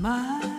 My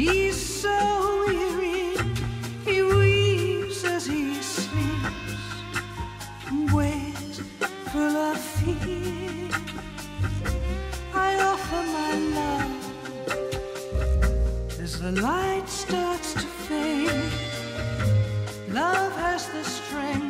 he's so weary. He weeps as he sleeps, ways full of fear. I offer my love as the light starts to fade. Love has the strength